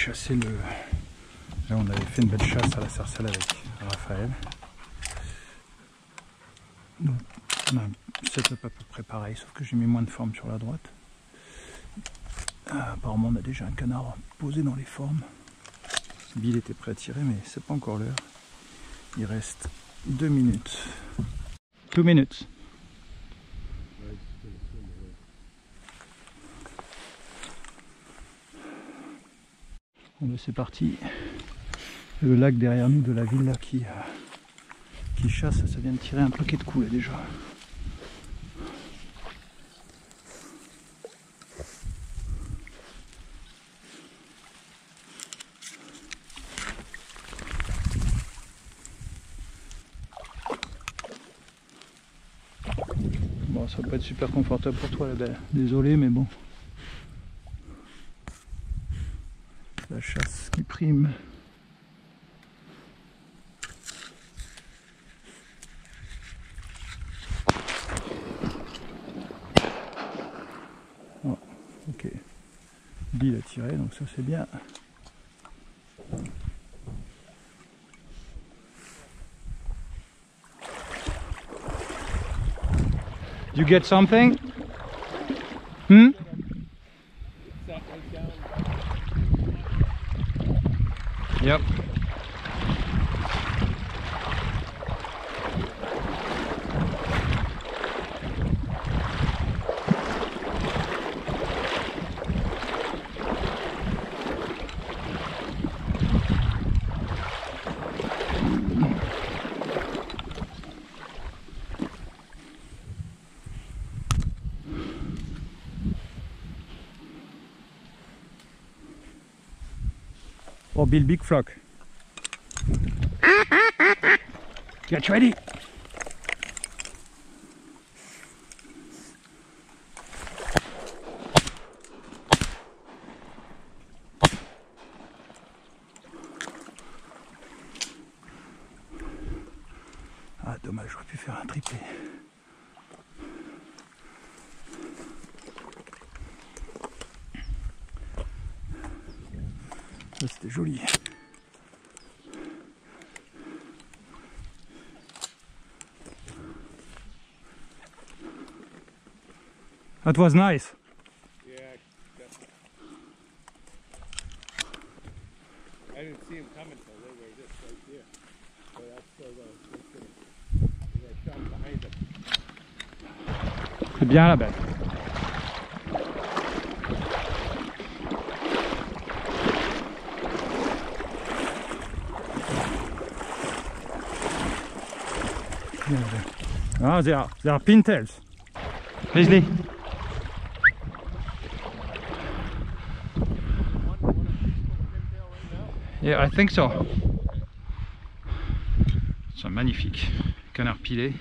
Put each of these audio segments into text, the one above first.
chasser le... Là on avait fait une belle chasse à la sarcelle avec Raphaël. Donc on a un setup à peu près pareil, sauf que j'ai mis moins de formes sur la droite. Ah, apparemment on a déjà un canard posé dans les formes. Bill était prêt à tirer mais c'est pas encore l'heure. Il reste deux minutes. Two minutes. Bon, ben, c'est parti. Le lac derrière nous de la ville là qui, euh, qui chasse, ça vient de tirer un paquet de coups là déjà. Bon, ça va pas être super confortable pour toi la belle. Désolé, mais bon. La prime. Oh, ok. Bill a tiré, donc ça c'est bien. You get something? Oh, Bill, big flock. Get ready. Ah, dommage, j'aurais pu faire un triplé. C'était joli. That was nice. Yeah, definitely. I didn't see him coming till they were just right there. So that's still the, that's gonna, they got shot behind him. C'est bien la belle. Ah, they are, they are pintails. Leslie. Yeah, I think so. C'est magnifique. Canard pilé.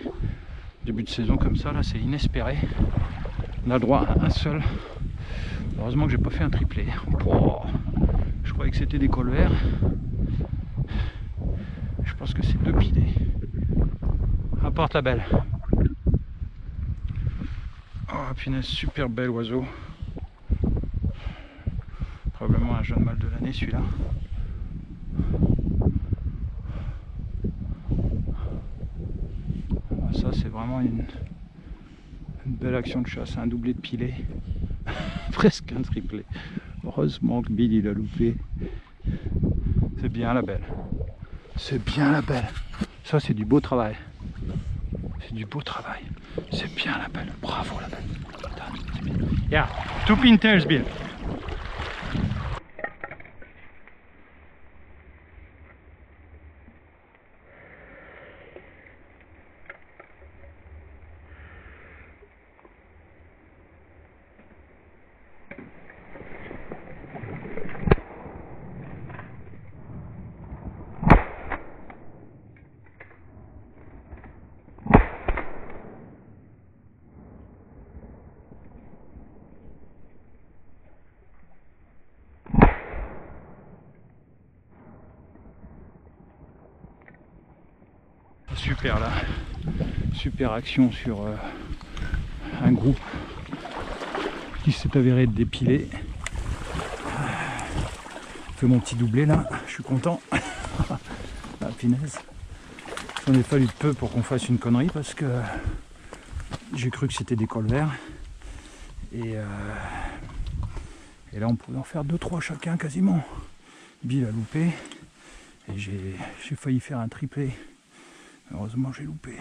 Début de saison comme ça, là, c'est inespéré. On a droit à un seul. Heureusement que j'ai pas fait un triplé. Oh, je croyais que c'était des colverts. Je pense que c'est deux pilés. Apporte la belle. Oh punaise, super bel oiseau. Probablement un jeune mâle de l'année celui-là. Ah, Ça c'est vraiment une, une belle action de chasse, un doublé de pilet. Presque un triplé. Heureusement que Bill il a loupé. C'est bien la belle. C'est bien la belle. Ça c'est du beau travail. C'est du beau travail. C'est bien la belle. Bravo la belle. Yeah, two pinters Bill. Super là. Super action sur euh, un groupe qui s'est avéré dépilé. fais mon petit doublé là, je suis content. La pinaise. Il en a fallu peu pour qu'on fasse une connerie parce que j'ai cru que c'était des cols verts. Et, euh, là on pouvait en faire 2-3 chacun quasiment. Bill a loupé. Et j'ai failli faire un triplé. Heureusement j'ai loupé.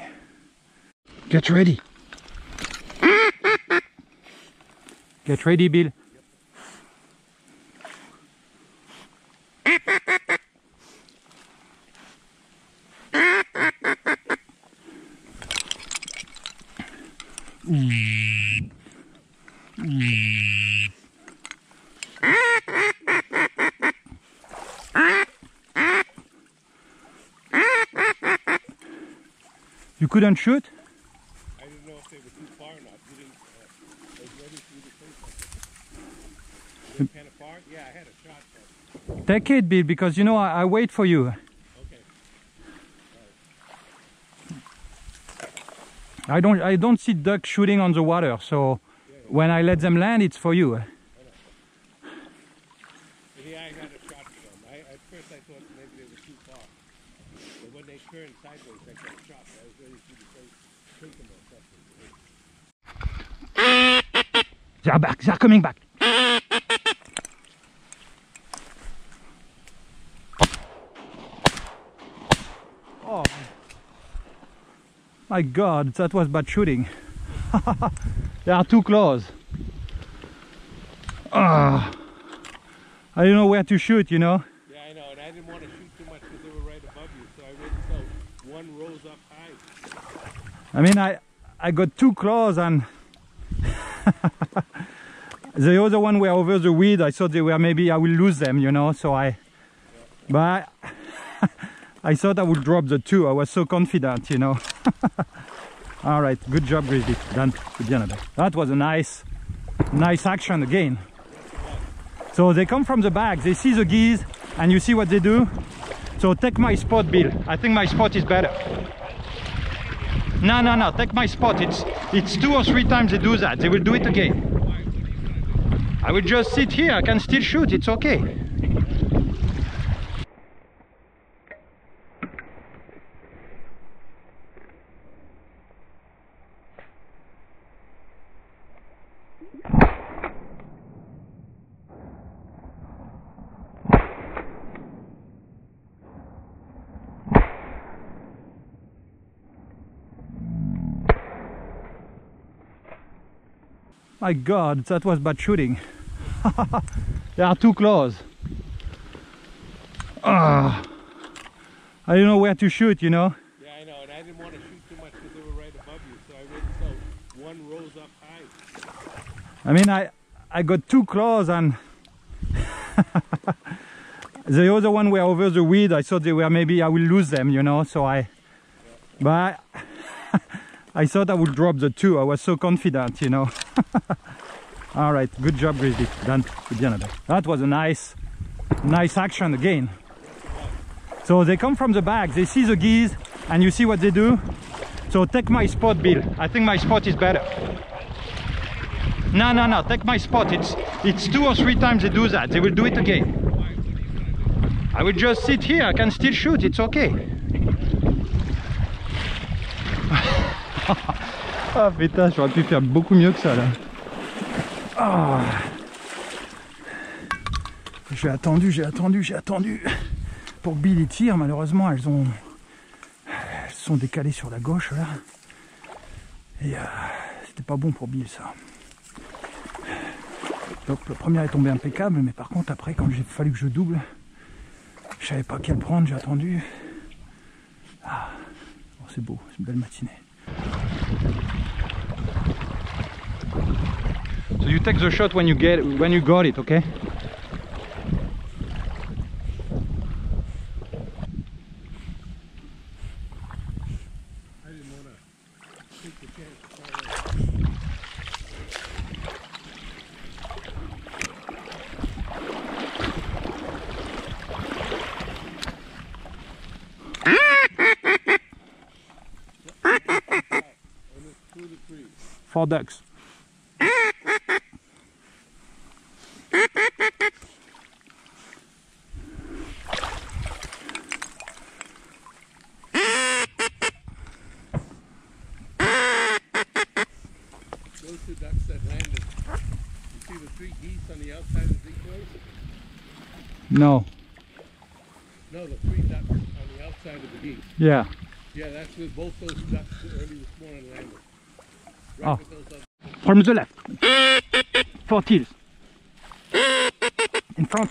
Get ready. Get ready Bill. Couldn't shoot? I didn't know if they were too far or not. Uh, it kind of far? Yeah, I had a shot. But, Take it, Bill, because you know I, I wait for you. I don't I don't see duck shooting on the water, so when I let them land, it's for you. And yeah, I had a shot for them. I, at first I thought maybe they were too far. But when they turned sideways, I got a shot. I was ready for you to say, take them or something. They are back. They are coming back. Oh my God, that was bad shooting. they are too close. Ah, I don't know where to shoot, you know. Yeah, I know. And I didn't want to shoot too much because they were right above you. So I waited till one rose up high. I mean, I I got too close and the other one were over the weed. I thought they were maybe I will lose them, you know. So I, but I thought I would drop the two. I was so confident, you know. All right, good job, Grizzlie. Done. That was a nice, nice action again. So they come from the back. They see the geese, and you see what they do. So take my spot, Bill. I think my spot is better. No, no, no. Take my spot. It's it's two or three times they do that. They will do it again. I will just sit here. I can still shoot. It's okay. My God, that was bad shooting. They are too close. Ah, I don't know where to shoot, you know. Yeah, I know. And I didn't want to shoot too much because they were right above you. So I waited till one rose up high. I mean, I I got too close and the other one were over the weed. I thought they were maybe I will lose them, you know. So I, but I thought I would drop the two. I was so confident, you know. All right, good job, Grizzlie. Done. That was a nice, nice action again. So they come from the back. They see the geese, and you see what they do. So take my spot, Bill. I think my spot is better. No, no, no. Take my spot. It's it's two or three times they do that. They will do it again. I will just sit here. I can still shoot. It's okay. ah putain, j'aurais pu faire beaucoup mieux que ça là. Ah. J'ai attendu, j'ai attendu, j'ai attendu pour que Bill y tire. Malheureusement, elles ont sont décalées sur la gauche là. Et euh, c'était pas bon pour Bill ça. Donc le premier est tombé impeccable, mais par contre après quand j'ai fallu que je double, je savais pas quel prendre, j'ai attendu. Ah, c'est beau, c'est une belle matinée. You take the shot when you get when you got it, okay? I didn't want to take the chance to fall in. And it's through the trees. Four ducks. ducks that landed. You see the three geese on the outside of the decoys? No. No, the three ducks on the outside of the. Yeah. Yeah, that's with both those ducks early this morning landed. Right Oh. with those other From the left. Four teals. In front.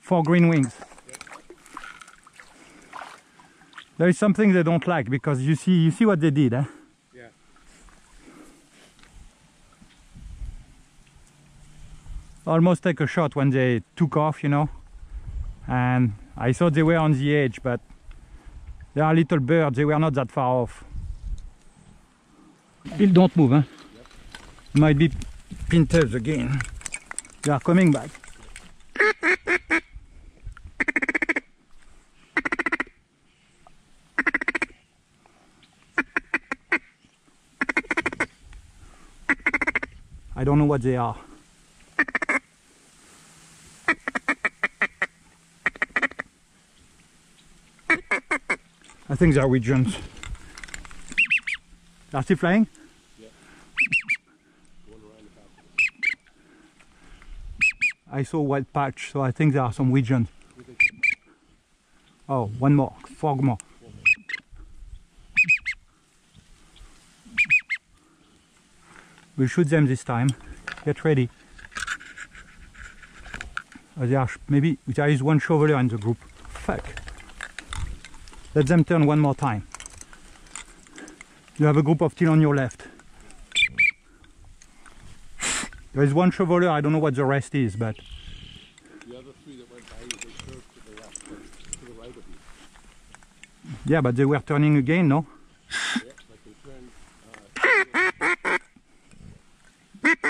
Four green wings. There is something they don't like because you see you see what they did, huh? Yeah. Almost take a shot when they took off, you know. And I thought they were on the edge, but they are little birds, they were not that far off. Bill, don't move, huh? Might be pinters again. They are coming back. I don't know what they are. I think they're wigeons. Are still flying? I saw white patch, so I think there are some wigeons. Oh, one more, four more. We'll shoot them this time. Get ready. Uh, oh, there are maybe there is one shoveler in the group. Fuck. Let them turn one more time. You have a group of teal on your left. There is one shoveler, I don't know what the rest is, but the other three that went by they curved to the left, to the right of you. yeah, but they were turning again, no? Yeah, like they turned.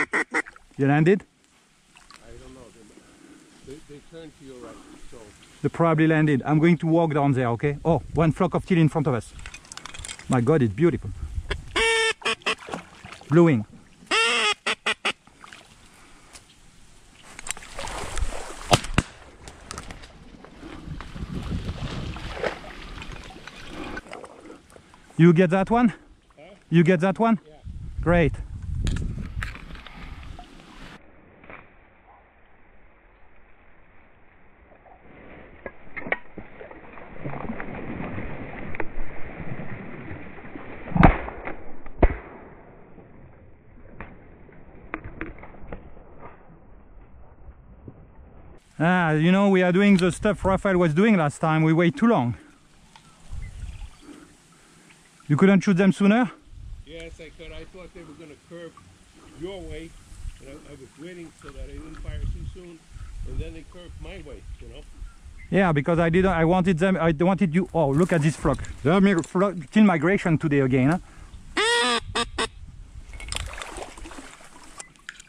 Uh, You landed? I don't know. They, they, they turned to your right. They probably landed. I'm going to walk down there, okay? Oh, one flock of teal in front of us. My God, it's beautiful. Blue wing. You get that one? You get that one? Yeah. Great. Ah, you know, we are doing the stuff Raphael was doing last time. We wait too long. You couldn't shoot them sooner? yes, I could. I thought they were going to curve your way, and I, I was waiting so that I didn't fire too soon, and then they curved my way. You know. Yeah, because I didn't. I wanted them. I wanted you. Oh, look at this flock. There are mig- flock, teal migration today again. Huh?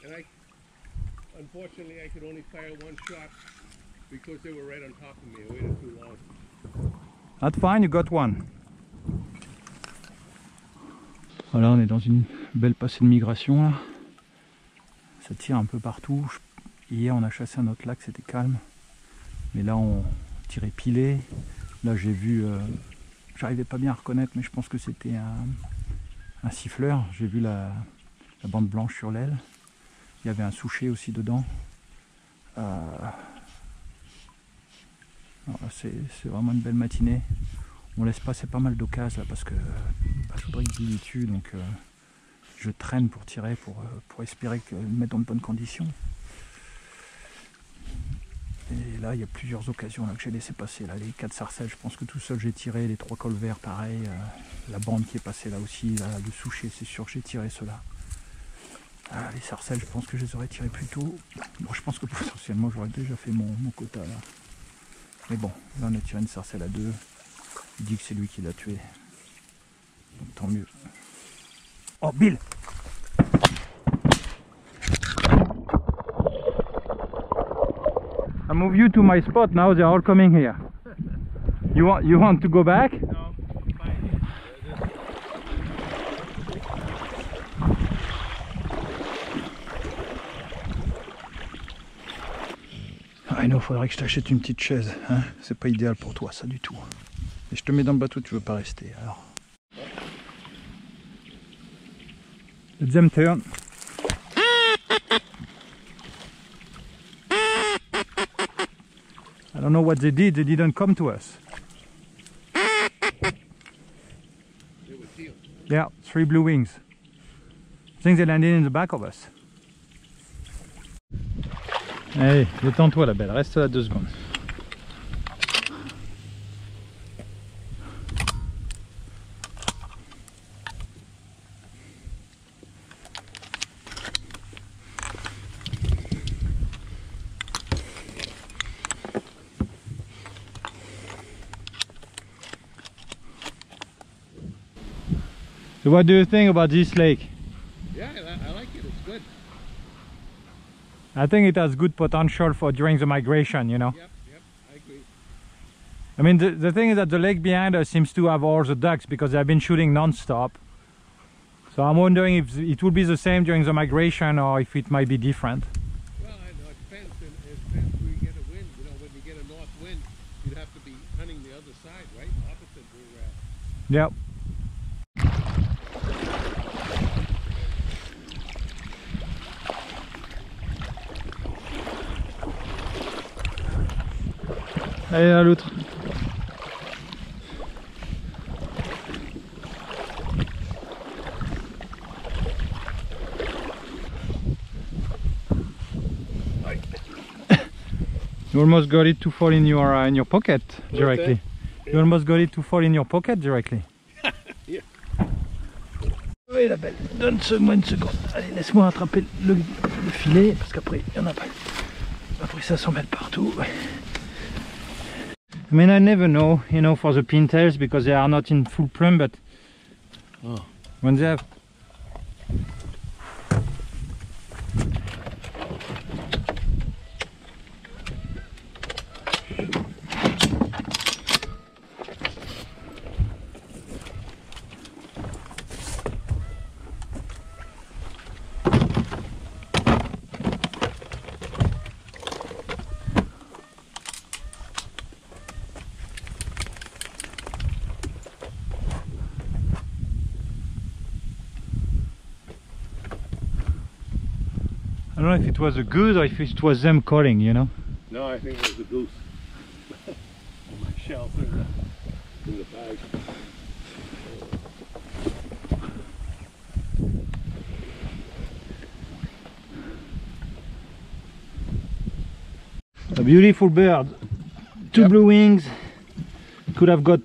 And I, unfortunately, I could only fire one shot because they were right on top of me. I too long. That's fine. You got one. Voilà, on est dans une belle passée de migration là. Ça tire un peu partout. Hier, on a chassé un autre lac, c'était calme. Mais là, on tirait pilé. Là, j'ai vu. euh, J'arrivais pas bien à reconnaître, mais je pense que c'était un, siffleur. J'ai vu la, bande blanche sur l'aile. Il y avait un souchet aussi dedans. Euh, c'est vraiment une belle matinée. On laisse passer pas mal d'occasions là parce que je voudrais y tue, donc euh, je traîne pour tirer pour, euh, pour espérer que le mettre dans de bonnes conditions. Et là, il y a plusieurs occasions que j'ai laissé passer. Là, les quatre sarcelles, je pense que tout seul j'ai tiré. Les trois cols verts, pareil. euh, la bande qui est passée là aussi. Le souchet, c'est sûr que j'ai tiré cela. Ah, les sarcelles, je pense que je les aurais tirés plus tôt. Bon, je pense que potentiellement j'aurais déjà fait mon, mon quota là. Mais bon, là on a tiré une sarcelle à deux. Il dit que c'est lui qui l'a tué. Donc tant mieux. Oh Bill I move you to my spot now, they're all coming here. You want you want to go back? Il faudrait que je t'achète une petite chaise. Hein C'est pas idéal pour toi, ça du tout. Et je te mets dans le bateau, tu veux pas rester. Alors. Deuxième turn. I don't know what they did, they didn't come to us. Yeah, three blue wings. I think they landed in the back of us. Allez, détends-toi la belle, reste là deux secondes. So what do you think about this lake? I think it has good potential for during the migration, you know. Yep, yep. I agree. I mean, the, the thing is that the lake behind us seems to have all the ducks because they've been shooting non-stop. So I'm wondering if it will be the same during the migration or if it might be different. Well, I know it depends. It depends where you get a wind. You know, when you get a north wind, you'd have to be hunting the other side, right? Opposite where uh, Yep. Allez à l'autre. You almost got it to fall in your uh, in your pocket directly. You almost got it to fall in your pocket directly. Yeah. Oui la belle, donne-moi une seconde. Allez, laisse-moi attraper le, le filet parce qu'après il y en a pas. Après ça s'en mettre partout. I mean I never know, you know, for the pintails because they are not in full plumb, but Oh. when they have I don't know if it was a goose or if it was them calling, you know. No, I think it was a goose. On my shelf in the, in the bag. A beautiful bird. Two Yep. blue wings. Could have got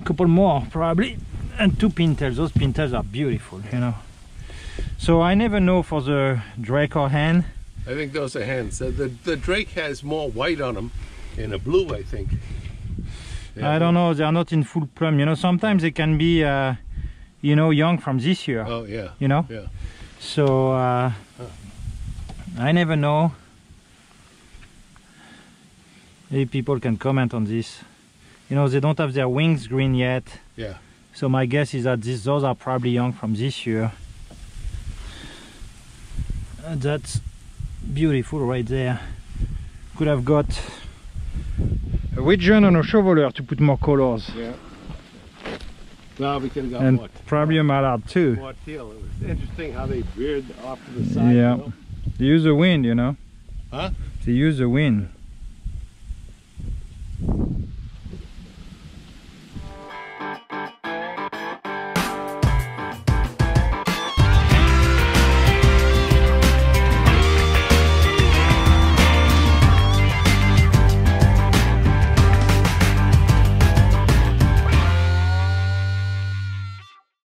a couple more probably. And two pintails. Those pintails are beautiful, you know. So I never know for the drake or hen. I think those are hens. Uh, the the drake has more white on them and a blue, I think. I don't know. They are not in full plum. You know, sometimes they can be, uh, you know, young from this year. Oh yeah, You know. yeah. So uh, I never know. Maybe people can comment on this. You know, they don't have their wings green yet. Yeah. So my guess is that this, those are probably young from this year. Uh, that's beautiful right there. Could have got a wigeon on a shoveler to put more colors. Yeah. Now we can go and what? probably a mallard too. More teal. it was interesting how they veered off to the side yeah. they use the wind you know? Huh? They use the wind.